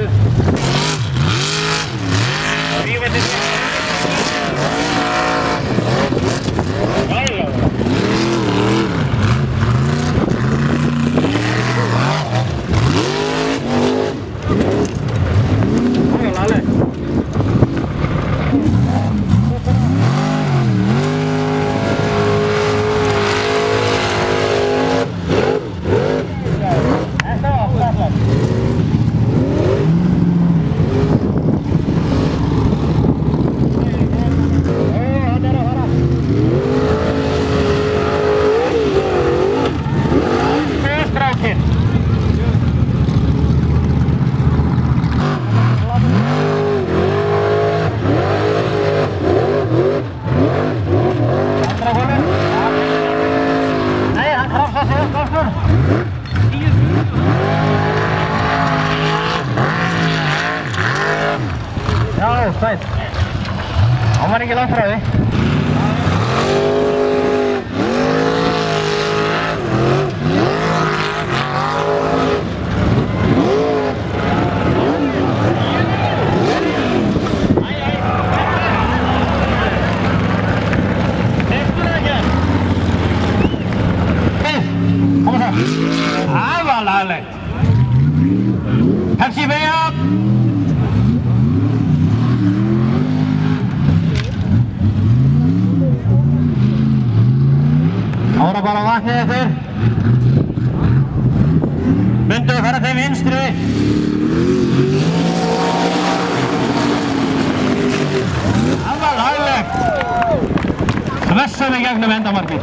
Yeah. Ja, offside. Han var ikke langt fra dem. Það var laglegt. Pepsi Veja. Ára bara vatnið eftir. Myndu að fara til vinstri. Það var laglegt. Þvessum í gegnum endamarkið.